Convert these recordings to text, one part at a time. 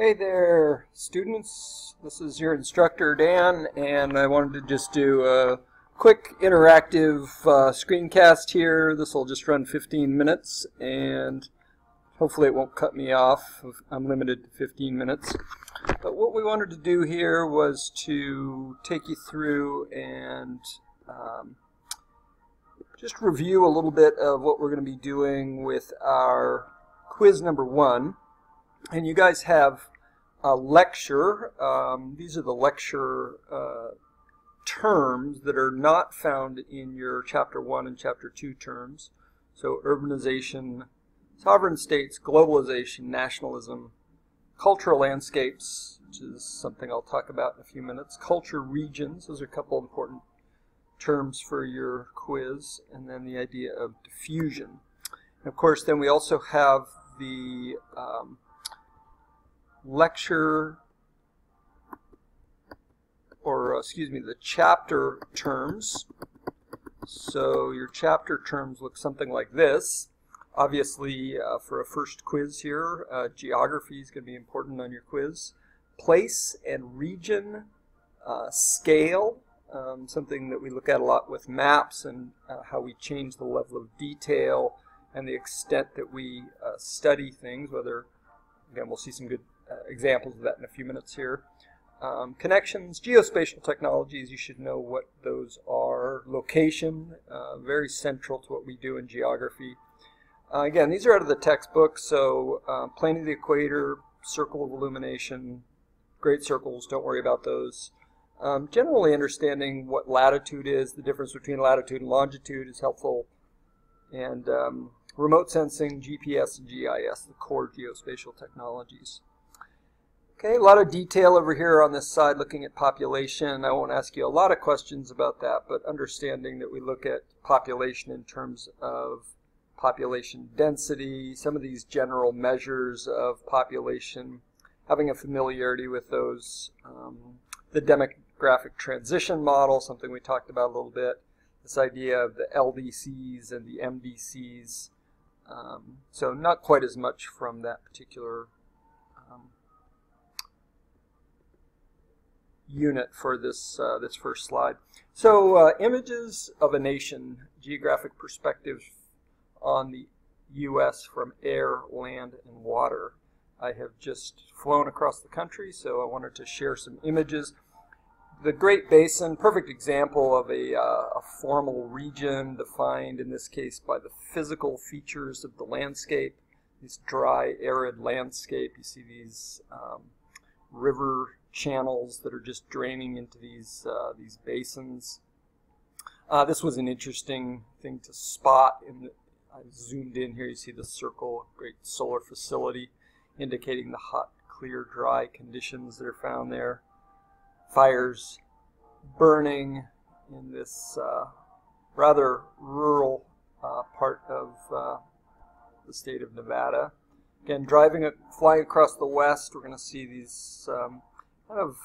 Hey there, students. This is your instructor, Dan, and I wanted to just do a quick interactive uh, screencast here. This will just run 15 minutes, and hopefully it won't cut me off. I'm limited to 15 minutes. But what we wanted to do here was to take you through and um, just review a little bit of what we're going to be doing with our quiz number one. And you guys have a lecture. Um, these are the lecture uh, terms that are not found in your chapter 1 and chapter 2 terms. So urbanization, sovereign states, globalization, nationalism, cultural landscapes, which is something I'll talk about in a few minutes, culture regions, those are a couple important terms for your quiz, and then the idea of diffusion. And of course, then we also have the um, lecture or uh, excuse me, the chapter terms. So your chapter terms look something like this. Obviously, uh, for a first quiz here, uh, geography is going to be important on your quiz. Place and region, uh, scale, um, something that we look at a lot with maps and uh, how we change the level of detail and the extent that we uh, study things, whether, again, we'll see some good examples of that in a few minutes here. Um, connections, geospatial technologies, you should know what those are. Location, uh, very central to what we do in geography. Uh, again, these are out of the textbook, so uh, plane of the equator, circle of illumination, great circles, don't worry about those. Um, generally understanding what latitude is, the difference between latitude and longitude is helpful. And um, remote sensing, GPS and GIS, the core geospatial technologies. Okay, a lot of detail over here on this side looking at population. I won't ask you a lot of questions about that, but understanding that we look at population in terms of population density, some of these general measures of population, having a familiarity with those. Um, the demographic transition model, something we talked about a little bit, this idea of the LDCs and the MDCs. Um, so not quite as much from that particular um, unit for this, uh, this first slide. So uh, images of a nation, geographic perspectives on the U.S. from air, land, and water. I have just flown across the country, so I wanted to share some images. The Great Basin, perfect example of a, uh, a formal region defined in this case by the physical features of the landscape. This dry, arid landscape. You see these um, river channels that are just draining into these uh, these basins. Uh, this was an interesting thing to spot. In the, I zoomed in here. You see the circle, great solar facility, indicating the hot, clear, dry conditions that are found there. Fires burning in this uh, rather rural uh, part of uh, the state of Nevada. Again, driving, flying across the west, we're going to see these um, of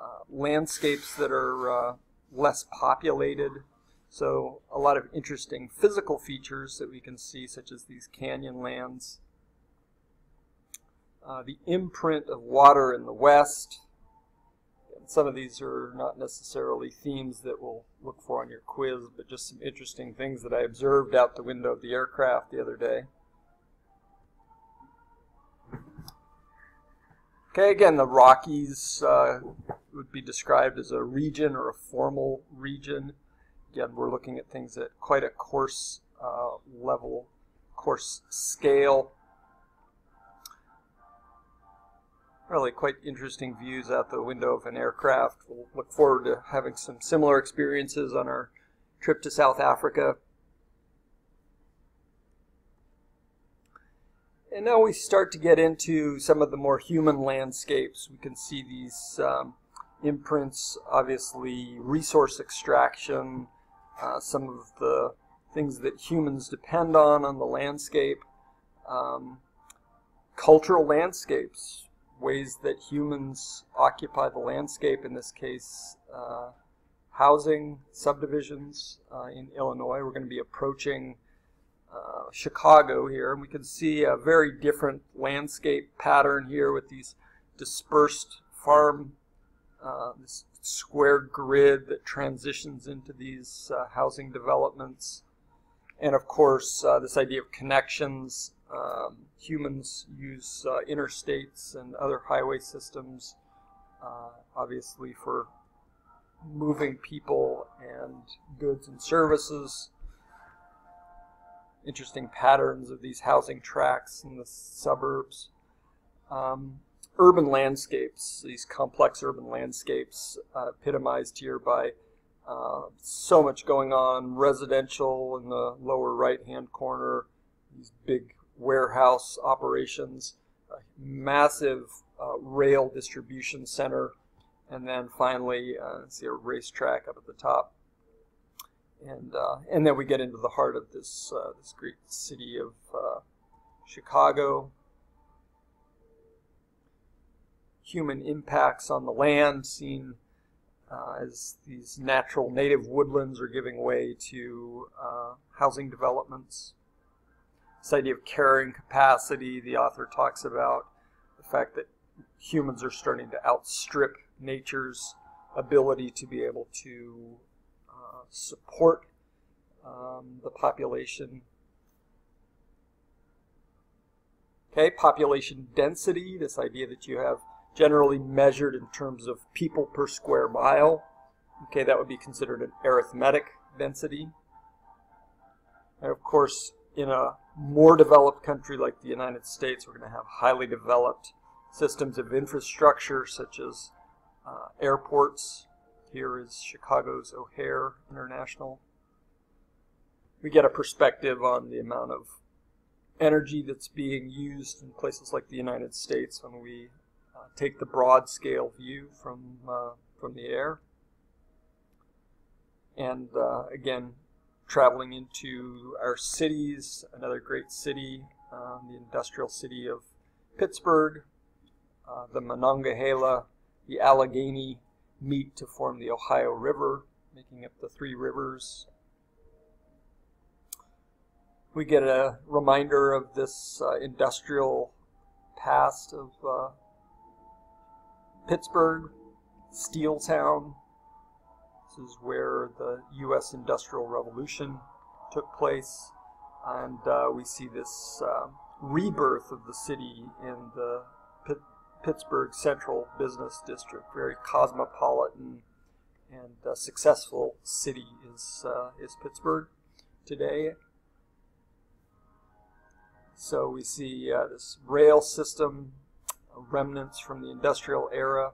uh, landscapes that are uh, less populated. So a lot of interesting physical features that we can see, such as these canyon lands. Uh, the imprint of water in the west. And some of these are not necessarily themes that we'll look for on your quiz, but just some interesting things that I observed out the window of the aircraft the other day. Okay, again, the Rockies uh, would be described as a region or a formal region. Again, we're looking at things at quite a coarse uh, level, coarse scale. Really quite interesting views out the window of an aircraft. We'll look forward to having some similar experiences on our trip to South Africa. And now we start to get into some of the more human landscapes. We can see these um, imprints, obviously resource extraction, uh, some of the things that humans depend on on the landscape, um, cultural landscapes, ways that humans occupy the landscape, in this case, uh, housing subdivisions uh, in Illinois. We're going to be approaching uh, Chicago here, and we can see a very different landscape pattern here with these dispersed farm, uh, this square grid that transitions into these uh, housing developments. And of course, uh, this idea of connections. Um, humans use uh, interstates and other highway systems, obviously, for moving people and goods and services. Interesting patterns of these housing tracts in the suburbs. Um, urban landscapes, these complex urban landscapes, uh, epitomized here by uh, so much going on residential in the lower right hand corner, these big warehouse operations, massive uh, rail distribution center and then finally, uh, see a racetrack up at the top. And, uh, and then we get into the heart of this, uh, this great city of uh, Chicago. Human impacts on the land seen uh, as these natural native woodlands are giving way to uh, housing developments. This idea of carrying capacity, the author talks about the fact that humans are starting to outstrip nature's ability to be able to support um, the population. Okay, population density, this idea that you have generally measured in terms of people per square mile. Okay, that would be considered an arithmetic density. And of course, in a more developed country like the United States, we're going to have highly developed systems of infrastructure such as uh, airports. Here is Chicago's O'Hare International. We get a perspective on the amount of energy that's being used in places like the United States when we uh, take the broad scale view from, uh, from the air. And uh, again, traveling into our cities, another great city, um, the industrial city of Pittsburgh, uh, the Monongahela the Allegheny meet to form the Ohio River, making up the three rivers. We get a reminder of this uh, industrial past of uh, Pittsburgh, Steel Town. This is where the U.S. Industrial Revolution took place. And uh, we see this uh, rebirth of the city in the Pittsburgh Central Business District, very cosmopolitan and uh, successful city is uh, is Pittsburgh today. So we see uh, this rail system, remnants from the industrial era.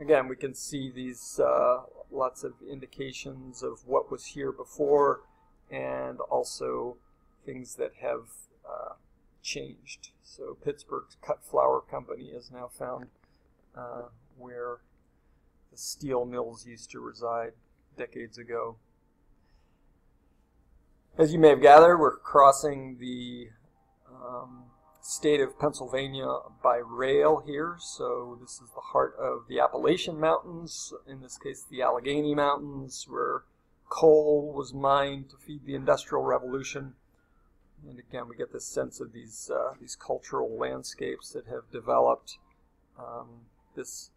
Again, we can see these uh, lots of indications of what was here before and also things that have uh, changed. So Pittsburgh's Cut Flower Company is now found uh, where the steel mills used to reside decades ago. As you may have gathered, we're crossing the um, state of Pennsylvania by rail here. So this is the heart of the Appalachian Mountains, in this case the Allegheny Mountains, where coal was mined to feed the Industrial Revolution. And again, we get this sense of these, uh, these cultural landscapes that have developed um, this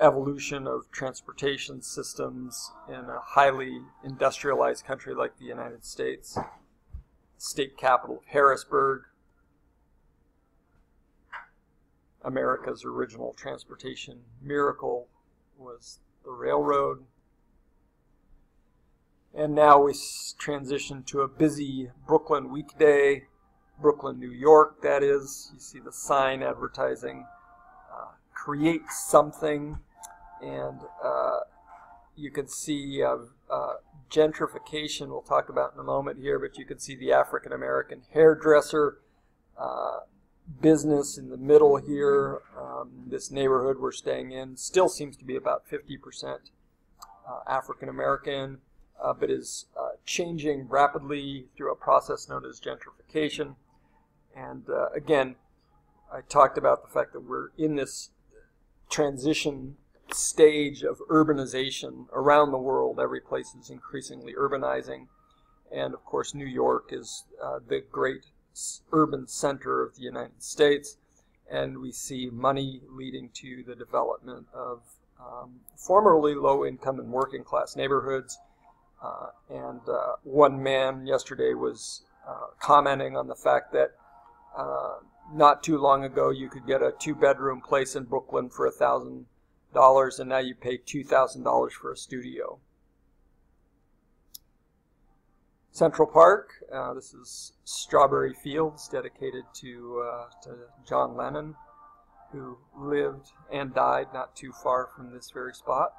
evolution of transportation systems in a highly industrialized country like the United States. State capital of Harrisburg, America's original transportation miracle was the railroad. And now we transition to a busy Brooklyn weekday, Brooklyn, New York, that is. You see the sign advertising uh, create something, and uh, you can see uh, uh, gentrification, we'll talk about in a moment here, but you can see the African American hairdresser uh, business in the middle here. Um, this neighborhood we're staying in still seems to be about 50% uh, African American uh, but is uh, changing rapidly through a process known as gentrification. And uh, again, I talked about the fact that we're in this transition stage of urbanization around the world. Every place is increasingly urbanizing. And of course, New York is uh, the great urban center of the United States. And we see money leading to the development of um, formerly low income and working class neighborhoods. Uh, and uh, one man yesterday was uh, commenting on the fact that uh, not too long ago you could get a two bedroom place in Brooklyn for a thousand dollars and now you pay two thousand dollars for a studio. Central Park, uh, this is Strawberry Fields dedicated to, uh, to John Lennon who lived and died not too far from this very spot.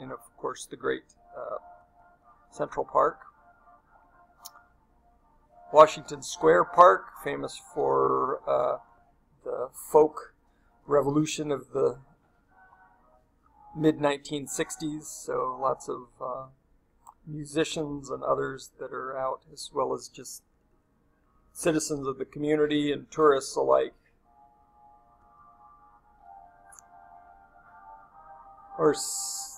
And of course the great uh, Central Park. Washington Square Park, famous for uh, the folk revolution of the mid 1960s. So lots of uh, musicians and others that are out, as well as just citizens of the community and tourists alike. Course,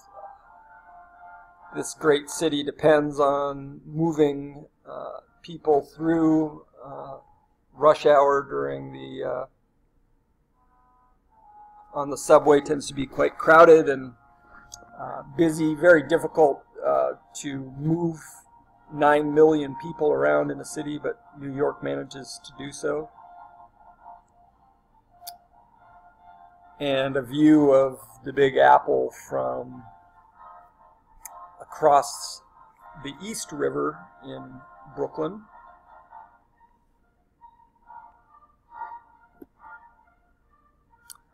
this great city depends on moving uh, people through uh, rush hour during the uh, on the subway tends to be quite crowded and uh, busy, very difficult uh, to move 9 million people around in a city, but New York manages to do so. And a view of the Big Apple from across the East River in Brooklyn.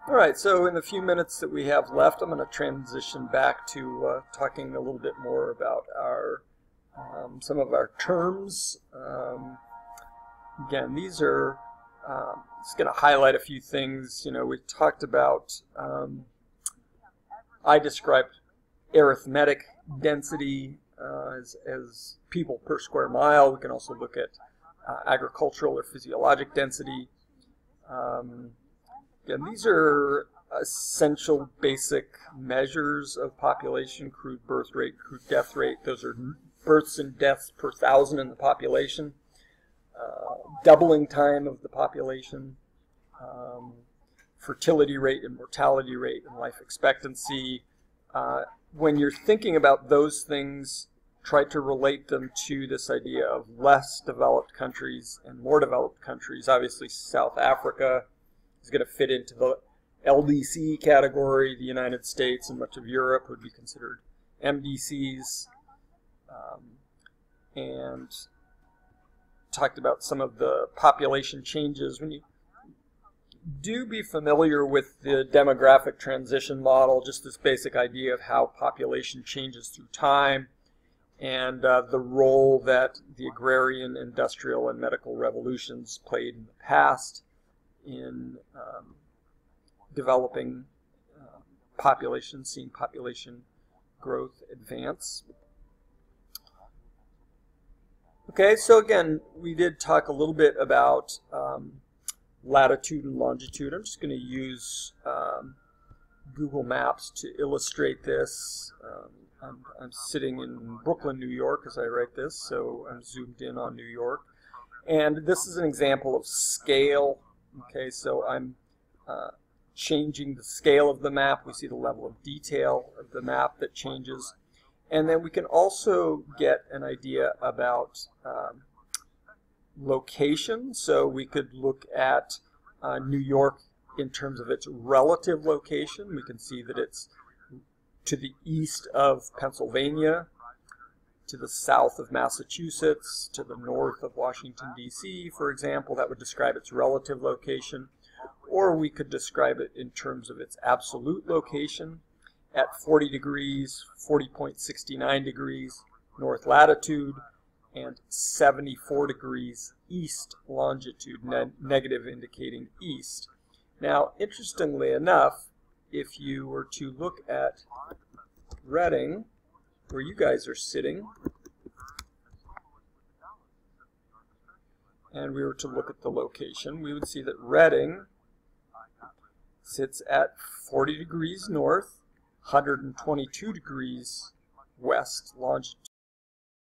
All right, so in the few minutes that we have left, I'm going to transition back to uh, talking a little bit more about our um, some of our terms. Um, again, these are um, just going to highlight a few things. You know, we talked about. Um, I described arithmetic density uh, as, as people per square mile. We can also look at uh, agricultural or physiologic density. Um, again, these are essential basic measures of population, crude birth rate, crude death rate. Those are births and deaths per thousand in the population. Uh, doubling time of the population, um, fertility rate and mortality rate and life expectancy. Uh, when you're thinking about those things, try to relate them to this idea of less developed countries and more developed countries. Obviously, South Africa is going to fit into the LDC category. The United States and much of Europe would be considered MDCs. Um, and talked about some of the population changes. When you do be familiar with the demographic transition model, just this basic idea of how population changes through time and uh, the role that the agrarian, industrial, and medical revolutions played in the past in um, developing uh, population, seeing population growth advance. Okay, so again, we did talk a little bit about um, latitude and longitude. I'm just going to use um, Google Maps to illustrate this. Um, I'm, I'm sitting in Brooklyn, New York as I write this, so I'm zoomed in on New York. And this is an example of scale. Okay, so I'm uh, changing the scale of the map. We see the level of detail of the map that changes. And then we can also get an idea about um, location. So we could look at uh, New York in terms of its relative location. We can see that it's to the east of Pennsylvania, to the south of Massachusetts, to the north of Washington, D.C., for example. That would describe its relative location. Or we could describe it in terms of its absolute location at 40 degrees, 40.69 degrees north latitude, and 74 degrees east longitude, ne negative indicating east. Now, interestingly enough, if you were to look at Redding, where you guys are sitting, and we were to look at the location, we would see that Redding sits at 40 degrees north, 122 degrees west longitude,